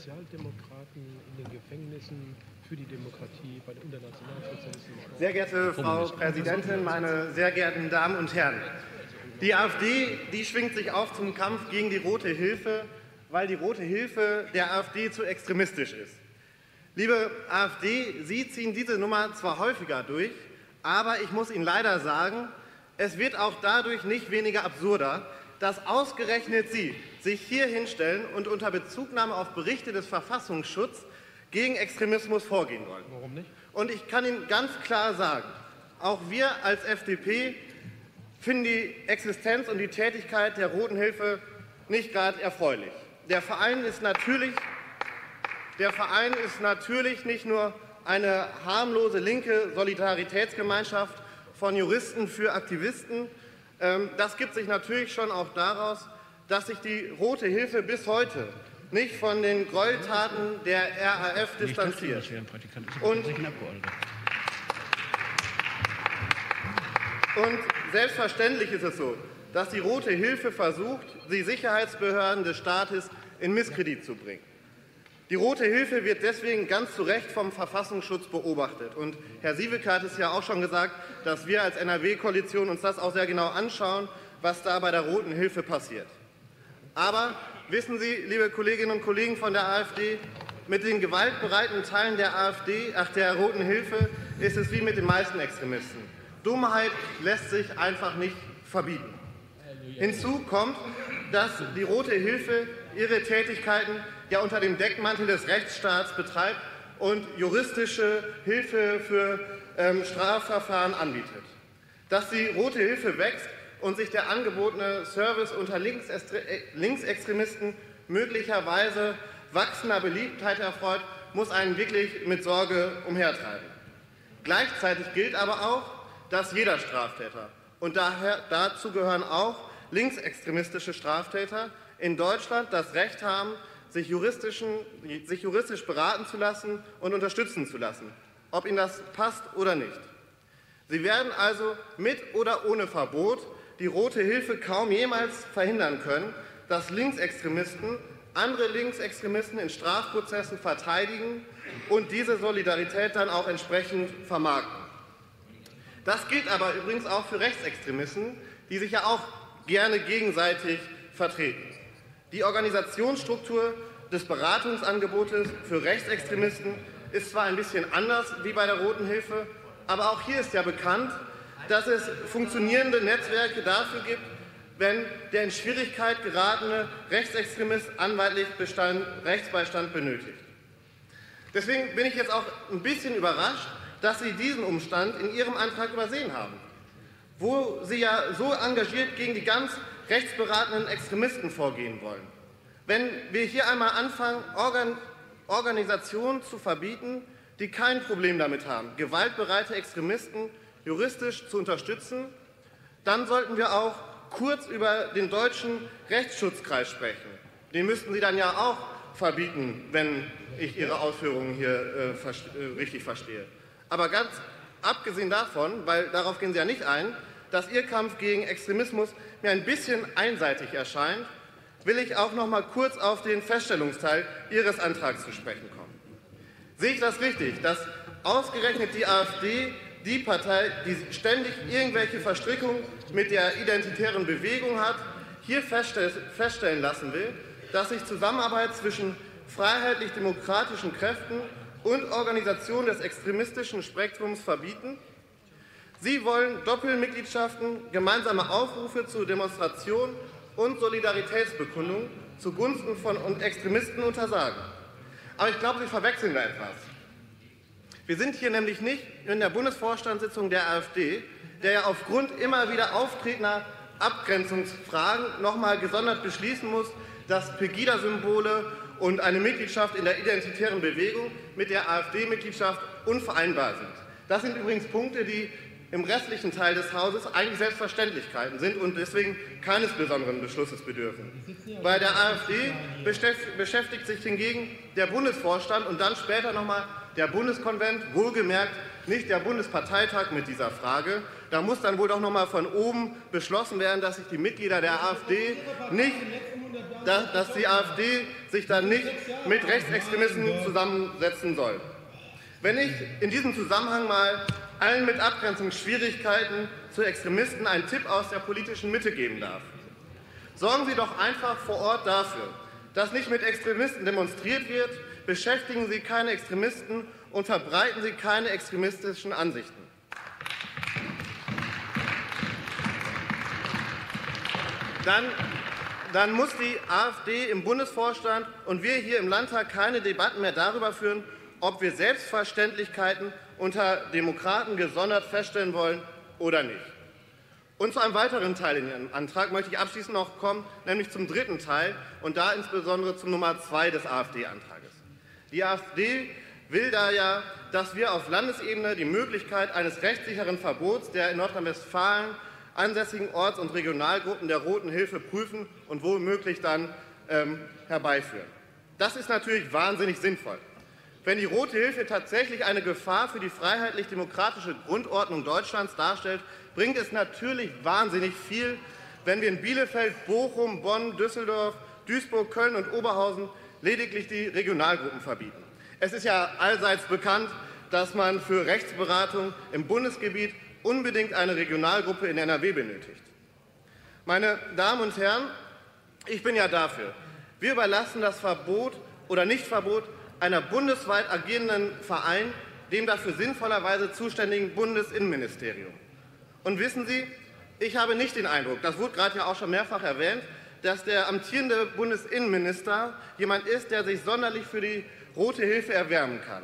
Sozialdemokraten in den Gefängnissen für die Demokratie bei den Nationalsozialisten. Sehr geehrte Frau Präsidentin, meine sehr geehrten Damen und Herren! Die AfD die schwingt sich auf zum Kampf gegen die Rote Hilfe, weil die Rote Hilfe der AfD zu extremistisch ist. Liebe AfD, Sie ziehen diese Nummer zwar häufiger durch, aber ich muss Ihnen leider sagen, es wird auch dadurch nicht weniger absurder, dass ausgerechnet Sie sich hier hinstellen und unter Bezugnahme auf Berichte des Verfassungsschutzes gegen Extremismus vorgehen wollen. Warum nicht? Und ich kann Ihnen ganz klar sagen, auch wir als FDP finden die Existenz und die Tätigkeit der Roten Hilfe nicht gerade erfreulich. Der Verein ist natürlich, der Verein ist natürlich nicht nur eine harmlose linke Solidaritätsgemeinschaft von Juristen für Aktivisten. Ähm, das gibt sich natürlich schon auch daraus, dass sich die Rote Hilfe bis heute nicht von den Gräueltaten der RAF distanziert. Und, und selbstverständlich ist es so, dass die Rote Hilfe versucht, die Sicherheitsbehörden des Staates in Misskredit zu bringen. Die Rote Hilfe wird deswegen ganz zu Recht vom Verfassungsschutz beobachtet. Und Herr Sieweke hat es ja auch schon gesagt, dass wir als NRW-Koalition uns das auch sehr genau anschauen, was da bei der Roten Hilfe passiert. Aber wissen Sie, liebe Kolleginnen und Kollegen von der AfD, mit den gewaltbereiten Teilen der AfD, ach der Roten Hilfe, ist es wie mit den meisten Extremisten. Dummheit lässt sich einfach nicht verbieten. Hinzu kommt, dass die Rote Hilfe ihre Tätigkeiten ja unter dem Deckmantel des Rechtsstaats betreibt und juristische Hilfe für ähm, Strafverfahren anbietet. Dass die Rote Hilfe wächst und sich der angebotene Service unter äh, Linksextremisten möglicherweise wachsender Beliebtheit erfreut, muss einen wirklich mit Sorge umhertreiben. Gleichzeitig gilt aber auch, dass jeder Straftäter, und daher, dazu gehören auch linksextremistische Straftäter, in Deutschland das Recht haben, sich, sich juristisch beraten zu lassen und unterstützen zu lassen, ob ihnen das passt oder nicht. Sie werden also mit oder ohne Verbot die Rote Hilfe kaum jemals verhindern können, dass Linksextremisten andere Linksextremisten in Strafprozessen verteidigen und diese Solidarität dann auch entsprechend vermarkten. Das gilt aber übrigens auch für Rechtsextremisten, die sich ja auch gerne gegenseitig vertreten. Die Organisationsstruktur des Beratungsangebotes für Rechtsextremisten ist zwar ein bisschen anders wie bei der Roten Hilfe, aber auch hier ist ja bekannt, dass es funktionierende Netzwerke dafür gibt, wenn der in Schwierigkeit geratene Rechtsextremist anwaltlich Bestand, Rechtsbeistand benötigt. Deswegen bin ich jetzt auch ein bisschen überrascht, dass Sie diesen Umstand in Ihrem Antrag übersehen haben, wo Sie ja so engagiert gegen die ganz rechtsberatenden Extremisten vorgehen wollen. Wenn wir hier einmal anfangen, Organ Organisationen zu verbieten, die kein Problem damit haben, gewaltbereite Extremisten juristisch zu unterstützen, dann sollten wir auch kurz über den deutschen Rechtsschutzkreis sprechen. Den müssten Sie dann ja auch verbieten, wenn ich Ihre Ausführungen hier äh, äh richtig verstehe. Aber ganz abgesehen davon, weil darauf gehen Sie ja nicht ein, dass Ihr Kampf gegen Extremismus mir ein bisschen einseitig erscheint, will ich auch noch mal kurz auf den Feststellungsteil Ihres Antrags zu sprechen kommen. Sehe ich das richtig, dass ausgerechnet die AfD die Partei, die ständig irgendwelche Verstrickungen mit der identitären Bewegung hat, hier feststellen lassen will, dass sich Zusammenarbeit zwischen freiheitlich-demokratischen Kräften und Organisationen des extremistischen Spektrums verbieten Sie wollen Doppelmitgliedschaften, gemeinsame Aufrufe zu Demonstrationen und Solidaritätsbekundungen zugunsten von Extremisten untersagen. Aber ich glaube, Sie verwechseln da etwas. Wir sind hier nämlich nicht in der Bundesvorstandssitzung der AfD, der ja aufgrund immer wieder auftretender Abgrenzungsfragen noch nochmal gesondert beschließen muss, dass Pegida-Symbole und eine Mitgliedschaft in der identitären Bewegung mit der AfD-Mitgliedschaft unvereinbar sind. Das sind übrigens Punkte, die im restlichen Teil des Hauses eigentlich Selbstverständlichkeiten sind und deswegen keines besonderen Beschlusses bedürfen. Bei der AfD beschäftigt sich hingegen der Bundesvorstand und dann später nochmal der Bundeskonvent, wohlgemerkt nicht der Bundesparteitag mit dieser Frage. Da muss dann wohl doch nochmal von oben beschlossen werden, dass sich die Mitglieder der AfD nicht dass die AfD sich dann nicht mit Rechtsextremisten zusammensetzen soll. Wenn ich in diesem Zusammenhang mal allen mit Abgrenzungsschwierigkeiten zu Extremisten einen Tipp aus der politischen Mitte geben darf. Sorgen Sie doch einfach vor Ort dafür, dass nicht mit Extremisten demonstriert wird, beschäftigen Sie keine Extremisten und verbreiten Sie keine extremistischen Ansichten. Dann, dann muss die AfD im Bundesvorstand und wir hier im Landtag keine Debatten mehr darüber führen, ob wir Selbstverständlichkeiten unter Demokraten gesondert feststellen wollen oder nicht. Und zu einem weiteren Teil in Ihrem Antrag möchte ich abschließend noch kommen, nämlich zum dritten Teil und da insbesondere zum Nummer zwei des AfD-Antrages. Die AfD will da ja, dass wir auf Landesebene die Möglichkeit eines rechtssicheren Verbots der in Nordrhein-Westfalen ansässigen Orts- und Regionalgruppen der Roten Hilfe prüfen und womöglich dann ähm, herbeiführen. Das ist natürlich wahnsinnig sinnvoll. Wenn die Rote Hilfe tatsächlich eine Gefahr für die freiheitlich-demokratische Grundordnung Deutschlands darstellt, bringt es natürlich wahnsinnig viel, wenn wir in Bielefeld, Bochum, Bonn, Düsseldorf, Duisburg, Köln und Oberhausen lediglich die Regionalgruppen verbieten. Es ist ja allseits bekannt, dass man für Rechtsberatung im Bundesgebiet unbedingt eine Regionalgruppe in NRW benötigt. Meine Damen und Herren, ich bin ja dafür. Wir überlassen das Verbot oder Nichtverbot einer bundesweit agierenden Verein dem dafür sinnvollerweise zuständigen Bundesinnenministerium. Und wissen Sie, ich habe nicht den Eindruck, das wurde gerade ja auch schon mehrfach erwähnt, dass der amtierende Bundesinnenminister jemand ist, der sich sonderlich für die Rote Hilfe erwärmen kann.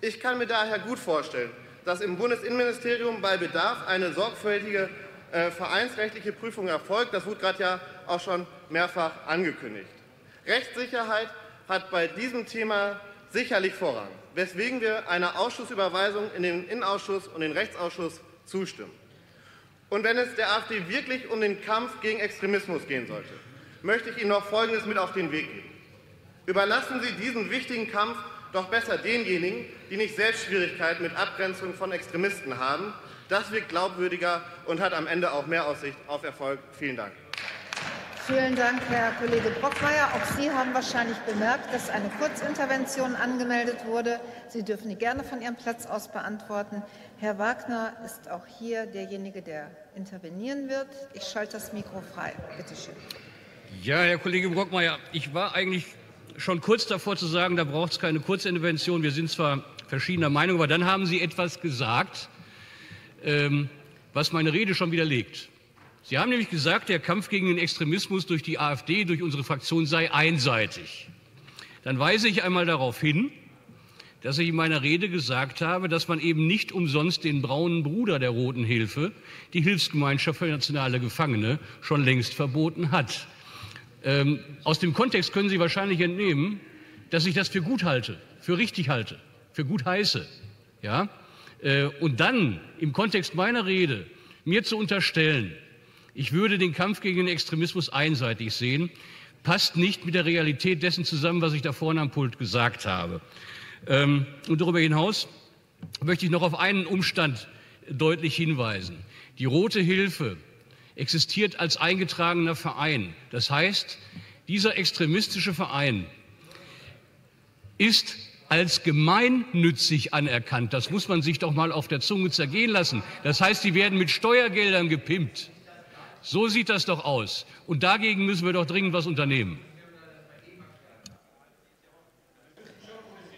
Ich kann mir daher gut vorstellen, dass im Bundesinnenministerium bei Bedarf eine sorgfältige äh, vereinsrechtliche Prüfung erfolgt. Das wurde gerade ja auch schon mehrfach angekündigt. Rechtssicherheit hat bei diesem Thema sicherlich Vorrang, weswegen wir einer Ausschussüberweisung in den Innenausschuss und den Rechtsausschuss zustimmen. Und wenn es der AfD wirklich um den Kampf gegen Extremismus gehen sollte, möchte ich Ihnen noch Folgendes mit auf den Weg geben. Überlassen Sie diesen wichtigen Kampf doch besser denjenigen, die nicht selbst Schwierigkeiten mit Abgrenzung von Extremisten haben. Das wirkt glaubwürdiger und hat am Ende auch mehr Aussicht auf Erfolg. Vielen Dank. Vielen Dank, Herr Kollege Brockmeier. Auch Sie haben wahrscheinlich bemerkt, dass eine Kurzintervention angemeldet wurde. Sie dürfen die gerne von Ihrem Platz aus beantworten. Herr Wagner ist auch hier derjenige, der intervenieren wird. Ich schalte das Mikro frei. Bitte schön. Ja, Herr Kollege Brockmeier, ich war eigentlich schon kurz davor zu sagen, da braucht es keine Kurzintervention. Wir sind zwar verschiedener Meinung, aber dann haben Sie etwas gesagt, ähm, was meine Rede schon widerlegt. Sie haben nämlich gesagt, der Kampf gegen den Extremismus durch die AfD, durch unsere Fraktion sei einseitig. Dann weise ich einmal darauf hin, dass ich in meiner Rede gesagt habe, dass man eben nicht umsonst den braunen Bruder der Roten Hilfe, die Hilfsgemeinschaft für nationale Gefangene, schon längst verboten hat. Ähm, aus dem Kontext können Sie wahrscheinlich entnehmen, dass ich das für gut halte, für richtig halte, für gut heiße. Ja? Äh, und dann im Kontext meiner Rede mir zu unterstellen, ich würde den Kampf gegen den Extremismus einseitig sehen, passt nicht mit der Realität dessen zusammen, was ich da vorne am Pult gesagt habe. Ähm, und darüber hinaus möchte ich noch auf einen Umstand deutlich hinweisen. Die Rote Hilfe existiert als eingetragener Verein. Das heißt, dieser extremistische Verein ist als gemeinnützig anerkannt. Das muss man sich doch mal auf der Zunge zergehen lassen. Das heißt, sie werden mit Steuergeldern gepimpt. So sieht das doch aus. Und dagegen müssen wir doch dringend was unternehmen.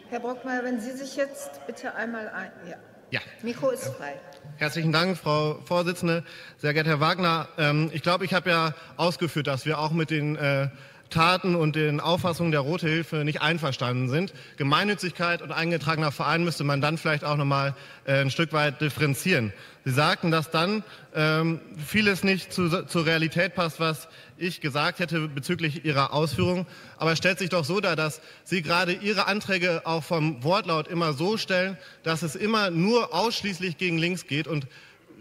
Herr Brockmeier, wenn Sie sich jetzt bitte einmal ein. Ja. ja. Mikro ist frei. Herzlichen Dank, Frau Vorsitzende. Sehr geehrter Herr Wagner, ähm, ich glaube, ich habe ja ausgeführt, dass wir auch mit den äh, Taten und den Auffassungen der Rote Hilfe nicht einverstanden sind. Gemeinnützigkeit und eingetragener Verein müsste man dann vielleicht auch noch mal äh, ein Stück weit differenzieren. Sie sagten, dass dann ähm, vieles nicht zu, zur Realität passt, was ich gesagt hätte bezüglich Ihrer Ausführungen. Aber es stellt sich doch so dar, dass Sie gerade Ihre Anträge auch vom Wortlaut immer so stellen, dass es immer nur ausschließlich gegen links geht und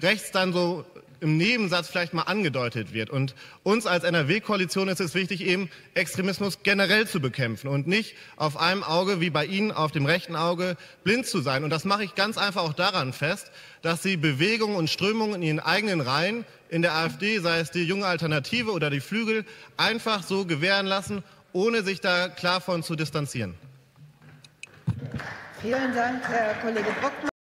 rechts dann so im Nebensatz vielleicht mal angedeutet wird. Und uns als NRW-Koalition ist es wichtig, eben Extremismus generell zu bekämpfen und nicht auf einem Auge wie bei Ihnen auf dem rechten Auge blind zu sein. Und das mache ich ganz einfach auch daran fest, dass Sie Bewegungen und Strömungen in Ihren eigenen Reihen in der AfD, sei es die junge Alternative oder die Flügel, einfach so gewähren lassen, ohne sich da klar von zu distanzieren. Vielen Dank, Herr Kollege Brockmann.